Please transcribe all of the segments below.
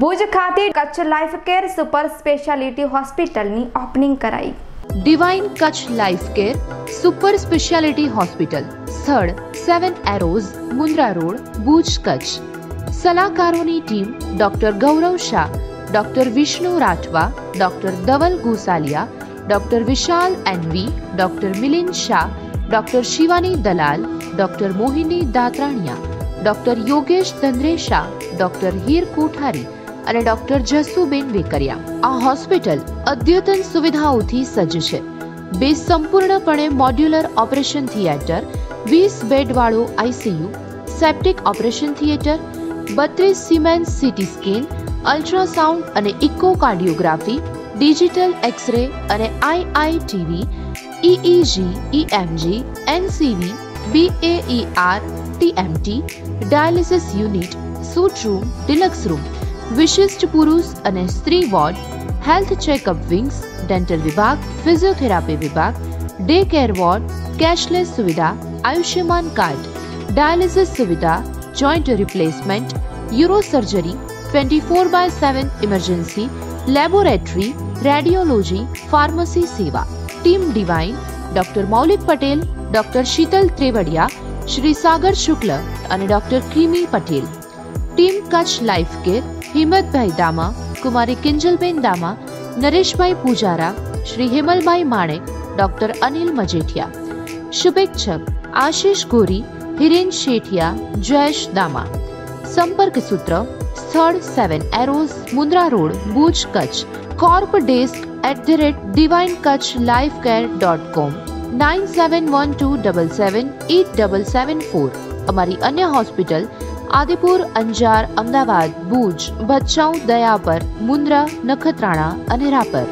ભુજ ખાતે Kutch life care super speciality હોસ્પિટલની opening કરાઈ. Divine Kutch life care super speciality hospital સ્થળ seven arrows Mundra road Bhuj Kutch સલાહકારોની team doctor Gaurav Shah doctor Vishnu Rathva doctor Dhaval Gusaliya doctor Vishal N V doctor Milind Shah doctor Shivani Dalal doctor Mohini Datraniya doctor Yogesh Dhandresha doctor Heer Kothari અને doctor Jasuben Vekariya. આ hospital અદ્યતન સુવિધાઓથી સજ્જ છે. બે સંપૂર્ણપણે modular operation theatre, વીસ બેડવાળો આઈસીયુ સેપ્ટિક ઓપરેશન થિયેટર, બત્રીસ સિમેન સીટી સ્કેન, અલ્ટ્રાસાઉન્ડ અને ઇકોકાર્ડિયોગ્રાફી, ડિજિટલ એક્સરે અને IITV EEG, EMG, NCV, BAER, TMT, dialysis unit, suite room, deluxe room. વિશિષ્ટ પુરુષ અને સ્ત્રી ward health checkup wings dental વિભાગ ફિઝિયોથેરાપી વિભાગ ડે કેર વોર્ડ કેશલેસ સુવિધા આયુષ્યમાન કાર્ડ ડાયાલિસિસ સુવિધા joint replacement uro surgery twenty four by seven emergency laboratory radiology pharmacy સેવા team divine doctor Maulik Patel doctor Shital Trevadiya Shri Sagar Shukla અને doctor Krimi Patel team Kutch Life Care Himmatbhai Dama Kumari Kinjalben Dama Nareshbhai Pujara, Shri Hemalbhai Manek doctor Anil Majethia. શુભેચ્છક, Ashish Gori, Hiren Shethia, Jayesh Dama સંપર્ક સૂત્ર, સ્થળ seven arrows, Mundra road, Bhuj Kutch. Corp desk at the rate divine Kutch life care dot com. Nine seven one two double seven eight double seven four. અમારી અન્ય hospital Adipur Anjar Ahmedabad Bhuj Bhachau Dayapar Mundra Nakhatrana અને રાપર.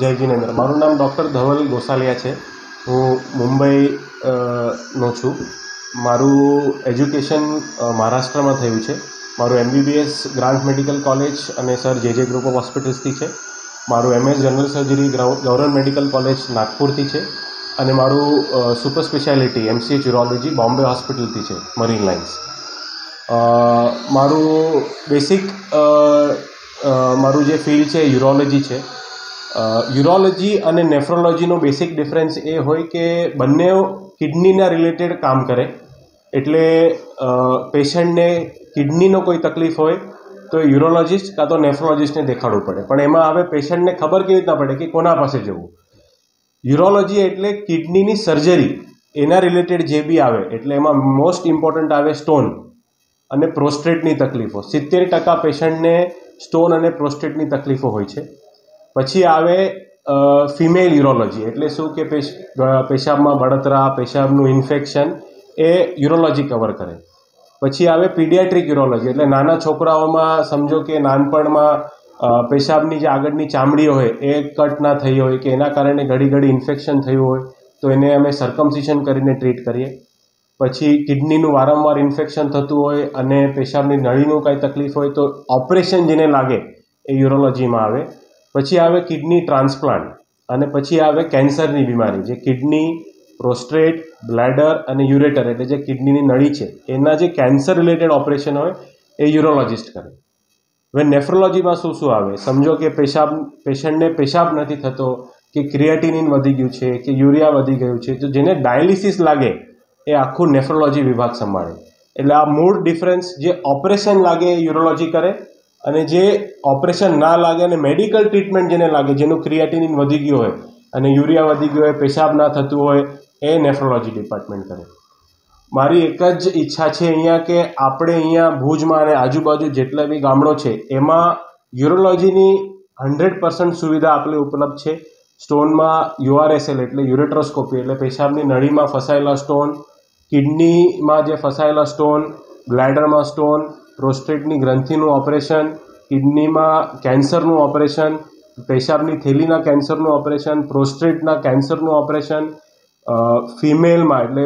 જય જિનેન્દ્ર મારું નામ doctor Dhaval ગોસાલિયા છે. હું મુંબઈ નો છું. મારું એજ્યુકેશન મહારાષ્ટ્રમાં થયું છે. મારું એમબીબીએસ ગ્રાન્ટ મેડિકલ કોલેજ અને sir J J group of હોસ્પિટલ્સથી છે. મારું MS general surgery government medical college નાગપુરથી છે. અને મારું super speciality MCh urology Bombay હોસ્પિટલથી છે, મરીન લાઇન્સ. મારું બેસિક મારું જે ફિલ્ડ છે યુરોલોજી છે યુરોલોજી અને નેફ્રોલોજીનો બેસિક ડિફરન્સ એ હોય કે બંને કિડનીના રિલેટેડ કામ કરે. એટલે પેશન્ટને કિડનીનો કોઈ તકલીફ હોય તો યુરોલોજિસ્ટ કાં તો નેફ્રોલોજિસ્ટને દેખાડવું પડે. પણ એમાં હવે પેશન્ટને ખબર કેવી રીતના પડે કે કોના પાસે જવું. યુરોલોજી એટલે કિડનીની સર્જરી એના રિલેટેડ જે બી આવે, એટલે એમાં મોસ્ટ ઇમ્પોર્ટન્ટ આવે સ્ટોન અને પ્રોસ્ટેટની તકલીફો. સિત્તેર ટકા પેશન્ટને સ્ટોન અને પ્રોસ્ટેટની તકલીફો હોય છે. પછી આવે ફિમેલ યુરોલોજી એટલે શું કે પેશાબમાં બળતરા, પેશાબનું ઇન્ફેક્શન એ યુરોલોજી કવર કરે. પછી આવે પીડિયાટ્રિક યુરોલોજી એટલે નાના છોકરાઓમાં સમજો કે નાનપણમાં પેશાબની જે આગળની ચામડી હોય, એ કટ ના થઈ હોય, કે એના કારણે ઘડી ઘડી ઇન્ફેક્શન થયું હોય, તો એને અમે સરકમસિશન કરીને ટ્રીટ કરીએ. પછી કિડનીનું વારંવાર ઇન્ફેક્શન થતું હોય અને પેશાબની નળીનું કાંઈ તકલીફ હોય, તો ઓપરેશન જેને લાગે, એ યુરોલોજીમાં આવે. પછી આવે કિડની ટ્રાન્સપ્લાન્ટ અને પછી આવે કેન્સરની બીમારી, જે કિડની પ્રોસ્ટ્રેટ બ્લેડર અને યુરેટર, એટલે જે કિડનીની નળી છે, એના જે કેન્સર રિલેટેડ ઓપરેશન હોય, એ યુરોલોજિસ્ટ કરે. હવે નેફ્રોલોજીમાં શું શું આવે? સમજો કે પેશાબ, પેશન્ટને પેશાબ નથી થતો, કે ક્રિએટિનિન વધી ગયું છે, કે યુરિયા વધી ગયું છે, તો જેને ડાયાલિસિસ લાગે, એ આખું નેફ્રોલોજી વિભાગ સંભાળે. એટલે આ મૂળ ડિફરન્સ જે ઓપરેશન લાગે એ યુરોલોજી કરે અને જે ઓપરેશન ના લાગે અને મેડિકલ ટ્રીટમેન્ટ જેને લાગે, જેનું ક્રિએટિનિન વધી ગયું હોય અને યુરિયા વધી ગયું હોય, પેશાબ ના થતું હોય, એ નેફ્રોલોજી ડિપાર્ટમેન્ટ કરે. મારી એક જ ઈચ્છા છે અહીંયા કે આપણે અહીંયા ભુજમાં અને આજુબાજુ જેટલા બી ગામડો છે, એમાં યુરોલોજીની હંડ્રેડ પર્સન્ટ સુવિધા આપણી ઉપલબ્ધ છે. સ્ટોનમાં યુઆરએસએલ એટલે યુરેટ્રોસ્કોપી, એટલે પેશાબની નળીમાં ફસાયેલા સ્ટોન, કિડનીમાં જે ફસાયેલા સ્ટોન, બ્લેડરમાં સ્ટોન પ્રોસ્ટેટની ગ્રંથિનું ઓપરેશન, કિડનીમાં કેન્સરનું ઓપરેશન, પેશાબની થેલીના કેન્સરનું ઓપરેશન, પ્રોસ્ટેટના કેન્સરનું ઓપરેશન ફિમેલમાં એટલે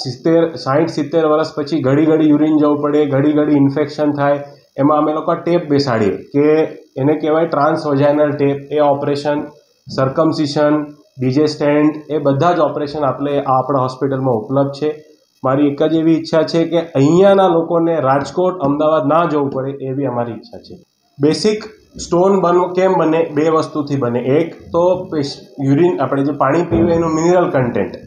સિત્તેર સાઠ સિત્તેર વર્ષ પછી ઘડી ઘડી યુરિન જવું પડે, ઘડી ઘડી ઇન્ફેક્શન થાય, એમાં અમે લોકો ટેપ બેસાડીએ કે એને કહેવાય ટ્રાન્સ ટેપ. એ ઓપરેશન, સરકમસિશન ડીજે સ્ટેન્ડ એ બધા જ ઓપરેશન આપણે આપણા હોસ્પિટલમાં ઉપલબ્ધ છે. મારી એક જ એવી ઈચ્છા છે કે અહીંયાના લોકોને રાજકોટ, અમદાવાદ ના જવું પડે એવી અમારી ઈચ્છા છે. બેસિક સ્ટોન બનવો કેમ બને? બે વસ્તુથી બને. એક તો યુરિન, આપણે જે પાણી પીવે એનું mineral content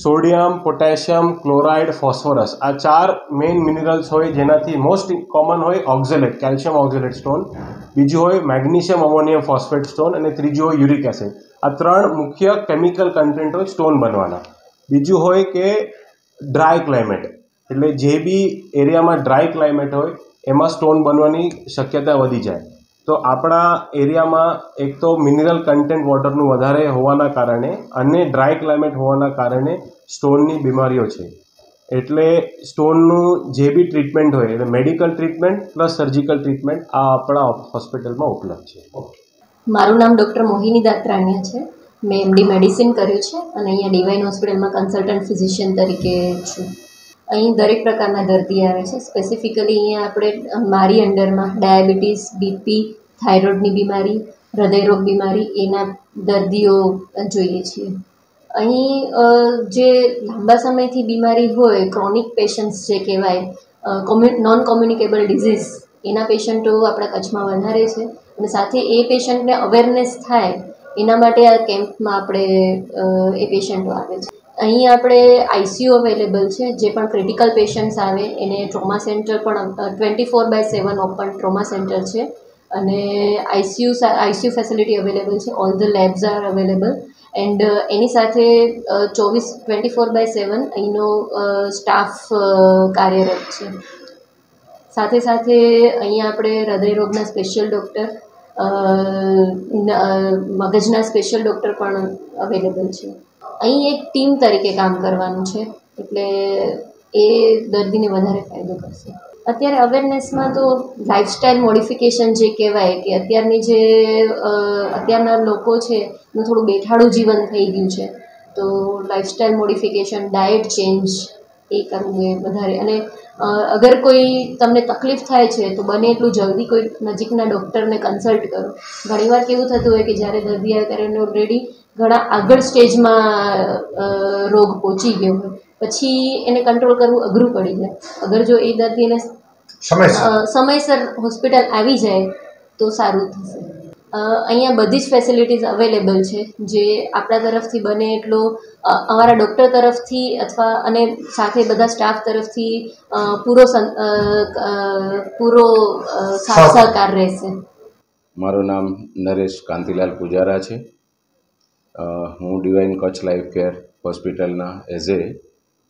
sodium potassium chloride phosphorus આ ચાર મેઇન મિનરલ્સ હોય જેનાથી મોસ્ટ કોમન હોય ઓક્ઝેલેટ કેલ્શિયમ ઓક્ઝેલેટ સ્ટોન બીજું હોય મેગ્નેશિયમ અમોનિયમ ફોસ્ફેટ સ્ટોન અને ત્રીજું હોય યુરિક એસિડ આ ત્રણ મુખ્ય કેમિકલ કન્ટેન્ટ હોય સ્ટોન બનવાના. બીજું હોય કે ડ્રાય ક્લાઇમેટ એટલે જે બી એરિયામાં ડ્રાય ક્લાઇમેટ હોય, એમાં સ્ટોન બનવાની શક્યતા વધી જાય. તો આપણા એરિયામાં એક તો મિનરલ કન્ટેન્ટ વોટરનું વધારે હોવાના કારણે અને ડ્રાય ક્લાઇમેટ હોવાના કારણે સ્ટોનની બીમારીઓ છે. એટલે સ્ટોનનું જે બી ટ્રીટમેન્ટ હોય, એટલે medical treatment plus surgical treatment આ આપણા હોસ્પિટલમાં ઉપલબ્ધ છે. મારું નામ ડૉક્ટર મોહિની દાત્રાણીયા છે. મેં એમડી મેડિસિન કર્યું છે અને અહીંયા ડિવાઇન હોસ્પિટલમાં કન્સલ્ટન્ટ ફિઝિશિયન તરીકે છું. અહીં દરેક પ્રકારના દર્દી આવે છે. સ્પેસિફિકલી અહીંયા આપણે મારી અંડરમાં ડાયાબિટીસ, બીપી, થાઇરોઇડની બીમારી, હૃદયરોગ બીમારી એના દર્દીઓ જોઈએ છીએ. અહીં જે લાંબા સમયથી બીમારી હોય, ક્રોનિક પેશન્ટ્સ જે કહેવાય કોમ્યુ નોન કોમ્યુનિકેબલ ડિઝીઝ એના પેશન્ટો આપણા કચ્છમાં વધારે છે. અને સાથે એ પેશન્ટને અવેરનેસ થાય એના માટે આ કેમ્પમાં આપણે એ પેશન્ટો આવે છે. અહીં આપણે આઈસીયુ અવેલેબલ છે, જે પણ ક્રિટિકલ પેશન્ટ્સ આવે, એને ટ્રોમા સેન્ટર પણ twenty four by seven open trauma centre છે. અને આઈસીયુ આઈસીયુ ફેસિલિટી અવેલેબલ છે, all the labs are available. And એની સાથે ચોવીસ, ટ્વેન્ટી ફોર બાય સેવન અહીંનો સ્ટાફ કાર્યરત છે. સાથે સાથે અહીંયા આપણે હૃદયરોગના સ્પેશિયલ ડૉક્ટર મગજના સ્પેશિયલ ડૉક્ટર પણ અવેલેબલ છે. અહીં એક ટીમ તરીકે કામ કરવાનું છે, એટલે એ દર્દીને વધારે ફાયદો કરશે. અત્યારે અવેરનેસમાં તો લાઇફસ્ટાઈલ મોડિફિકેશન જે કહેવાય કે અત્યારની જે અત્યારના લોકો છે, એનું થોડું બેઠાડું જીવન થઈ ગયું છે. તો લાઇફસ્ટાઈલ મોડિફિકેશન ડાયટ ચેન્જ એ કરવું એ વધારે. અને અગર કોઈ તમને તકલીફ થાય છે તો બને એટલું જલ્દી કોઈ નજીકના ડૉક્ટરને કન્સલ્ટ કરો. ઘણીવાર કેવું થતું હોય કે જ્યારે દર્દી આવે ત્યારે ઓલરેડી ઘણા આગળ સ્ટેજમાં રોગ પહોંચી ગયો હોય. પછી એને કંટ્રોલ કરવું અઘરું પડી જાય. અગર જો એ દર્દીને સમયસર. હોસ્પિટલ આવી જાય તો સારું થશે. અહીંયા બધી જ ફેસિલિટીઝ અવેલેબલ છે. જે આપણા તરફથી બને એટલો અમારા ડૉક્ટર તરફથી અથવા અને સાથે બધા સ્ટાફ તરફથી પૂરો પૂરો સહકાર. રહેશે. મારું નામ નરેશ કાંતિલાલ પૂજારા છે. હું ડિવાઇન કચ્છ લાઈફ કેર હોસ્પિટલના એઝ એ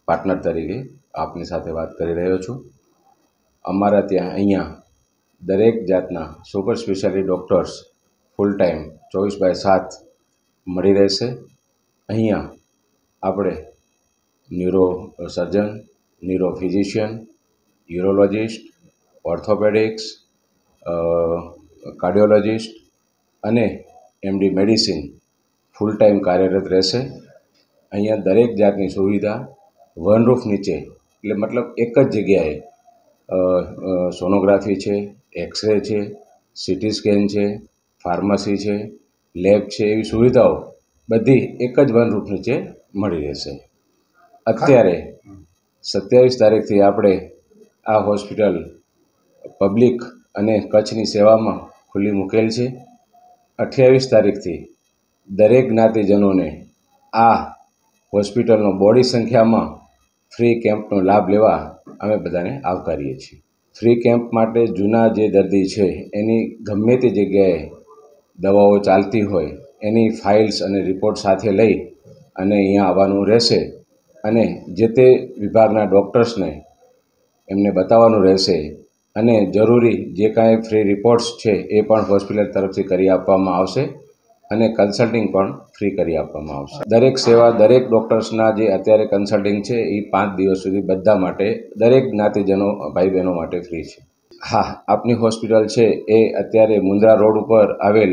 પાર્ટનર તરીકે આપની સાથે વાત કરી રહ્યો છું. અમારા ત્યાં અહીંયા દરેક જાતના super speciality doctors full time ચોવીસ બાય સાત મળી રહેશે. અહીંયા આપણે neuro surgeon neuro physician urologist orthopaedics cardiologist અને એમડી મેડિસિન ફૂલ ટાઈમ કાર્યરત રહેશે. અહીંયા દરેક જાતની સુવિધા વન રૂફ નીચે, એટલે મતલબ એક જ જગ્યાએ સોનોગ્રાફી છે એક્સરે છે સીટી સ્કેન છે ફાર્મસી છે, લેબ છે, એવી સુવિધાઓ બધી એક જ વન રૂફ નીચે મળી રહેશે. અત્યારે સત્યાવીસ તારીખથી આપણે આ હોસ્પિટલ પબ્લિક અને કચ્છની સેવામાં ખુલ્લી મૂકેલ છે. અઠ્યાવીસ તારીખથી દરેક જ્ઞાતિજનોને આ હોસ્પિટલનો બોડી સંખ્યામાં ફ્રી કેમ્પનો લાભ લેવા અમે બધાને આવકારીએ છીએ. ફ્રી કેમ્પ માટે જૂના જે દર્દી છે, એની ગમે તે જગ્યાએ દવાઓ ચાલતી હોય, એની ફાઇલ્સ અને રિપોર્ટ સાથે લઈ અને અહીંયા આવવાનું રહેશે અને જે તે વિભાગના ડૉક્ટર્સને એમને બતાવવાનું રહેશે અને જરૂરી જે કાંઈ ફ્રી રિપોર્ટ્સ છે એ પણ હોસ્પિટલ તરફથી કરી આપવામાં આવશે અને કન્સલ્ટિંગ પણ ફ્રી કરી આપવામાં આવશે. દરેક સેવા દરેક ડૉક્ટર્સના જે અત્યારે કન્સલ્ટિંગ છે એ પાંચ દિવસ સુધી બધા માટે, દરેક જ્ઞાતિજનો, ભાઈ બહેનો માટે ફ્રી છે. હા, આપની હોસ્પિટલ છે એ અત્યારે મુન્દ્રા રોડ ઉપર આવેલ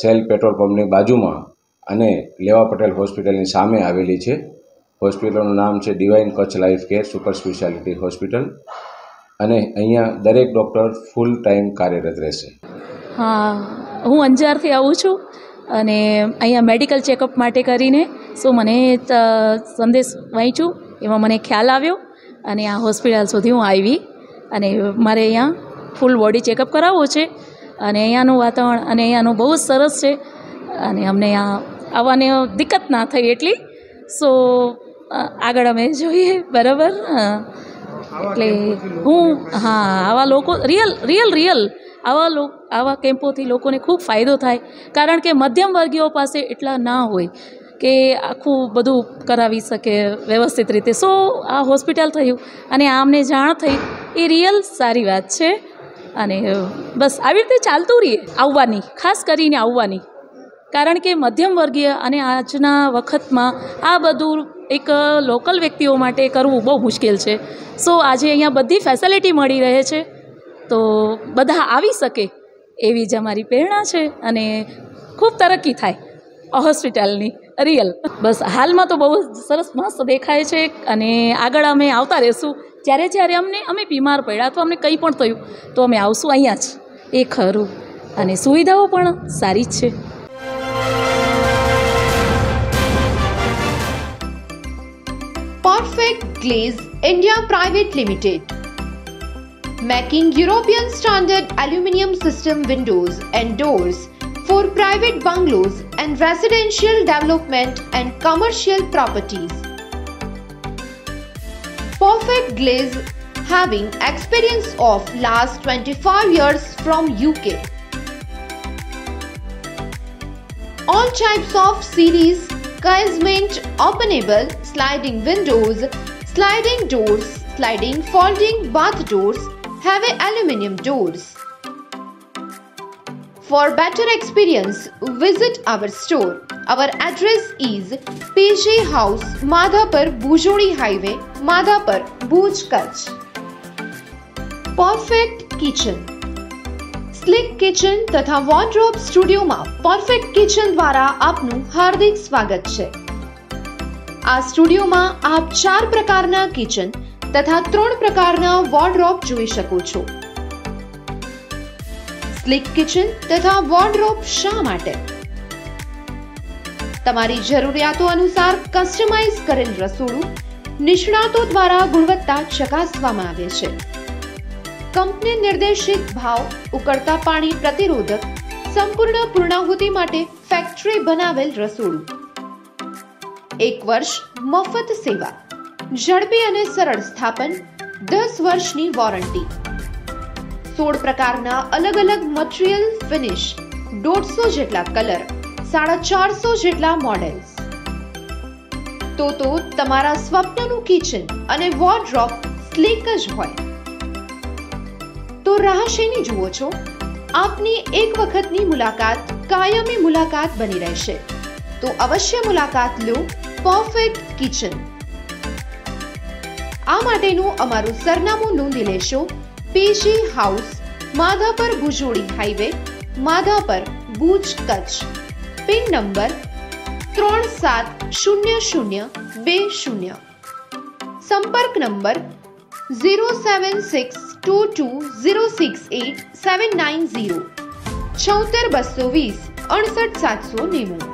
સેલ પેટ્રોલ પંપની બાજુમાં અને લેવા પટેલ હોસ્પિટલની સામે આવેલી છે. હોસ્પિટલનું નામ છે divine Kutch life care super speciality hospital અને અહીંયા દરેક ડૉક્ટર ફૂલ ટાઈમ કાર્યરત રહેશે. હા, હું અંજારથી આવું છું અને અહીંયા મેડિકલ ચેકઅપ માટે કરીને સો મને સંદેશ વાંચ્યું, એમાં મને ખ્યાલ આવ્યો અને આ હોસ્પિટલ સુધી હું આવી. અને મારે અહીંયા ફૂલ બોડી ચેકઅપ કરાવવું છે. અને અહીંયાનું વાતાવરણ અને અહીંયાનું બહુ જ સરસ છે. અને અમને અહીંયા આવવાની દિક્કત ના થઈ એટલી. સો આગળ અમે જોઈએ, બરાબર. એટલે હું, હા, આવા લોકો રિયલ રિયલ રિયલ આવા લોકો આવા કેમ્પોથી લોકોને ખૂબ ફાયદો થાય. કારણ કે મધ્યમ વર્ગીઓ પાસે એટલા ના હોય. કે આખું બધું કરાવી શકે વ્યવસ્થિત રીતે. સો આ હોસ્પિટલ થયું અને આમને જાણ થઈ. એ રિયલ સારી વાત છે. અને બસ આવી રીતે ચાલતું રહીએ, આવવાની, ખાસ કરીને આવવાની. કારણ કે મધ્યમ વર્ગીય અને આજના વખતમાં આ બધું એક લોકલ વ્યક્તિઓ માટે કરવું બહુ મુશ્કેલ છે. સો આજે અહીંયા બધી ફેસિલિટી મળી રહે છે. તો બધા આવી શકે એવી જ અમારી પ્રેરણા છે અને ખૂબ તરક્કી થાય હોસ્પિટલની રિયલ બસ હાલમાં તો બહુ સરસ મસ્ત દેખાય છે અને આગળ અમે આવતા રહેશું જ્યારે જ્યારે અમને અમે બીમાર પડ્યા અથવા અમને કંઈ પણ થયું તો અમે આવશું અહીંયા જ એ ખરું અને સુવિધાઓ પણ સારી જ છે Perfect Glaze India Private Limited. Making European standard aluminium system windows and doors for private bungalows and residential development and commercial properties. Perfect Glaze having experience of last 25 years from UK. All types of series, casement, openable, sliding windows, sliding doors, sliding folding bath doors, heavy aluminium doors. For better experience, visit our store. Our address is PJ House, Madhapur, Bujodi Highway, Madhapur, Bhuj, Kutch. Perfect Kitchen slick kitchen તથા wardrobe સ્ટુડિયોમાં perfect kitchen દ્વારા આપનું હાર્દિક સ્વાગત છે આ સ્ટુડિયોમાં આપ ચાર પ્રકારના કિચન તથા ત્રણ પ્રકારના વોર્ડરોબ જોઈ શકો છો સ્લિક કિચન તથા વોર્ડરોબ શા માટે? તમારી જરૂરિયાતો અનુસાર કસ્ટમાઇઝ કરેલ રસોડું નિષ્ણાતો દ્વારા ગુણવત્તા ચકાસવામાં આવે છે. કંપની નિર્દેશિત ભાવ, ઉકળતા પાણી પ્રતિરોધક, સંપૂર્ણ પૂર્ણાહુતિ માટે ફેક્ટરી બનાવેલ રસોડું. એક વર્ષ મફત સેવા, ઝડપી અને સરળ સ્થાપન, દસ વર્ષની વોરંટી સોળ પ્રકારના અલગ અલગ મટીરિયલ ફિનિશ દોઢસો જેટલા કલર સાડા ચારસો જેટલા મોડેલ્સ તો તો તમારા સ્વપ્નનું કિચન અને વોર્ડ્રોપ સ્લીક જ હોય. તો રાહ શેની જુઓ છો? આપની એક વખતની મુલાકાત કાયમી મુલાકાત બની રહેશે. તો અવશ્ય મુલાકાત લો પરફેક્ટ કિચન આ માટેનું અમારું સરનામું નોંધી લેશો PG house, Madhapar Bhujodi highway, Madhapar Bhuj Kutch. Pin number ત્રણ સાત શૂન્ય શૂન્ય બે શૂન્ય. સંપર્ક number zero seven six two two zero six eight seven nine zero. છોતેર બસો વીસ અડસઠ સાતસો નેવું.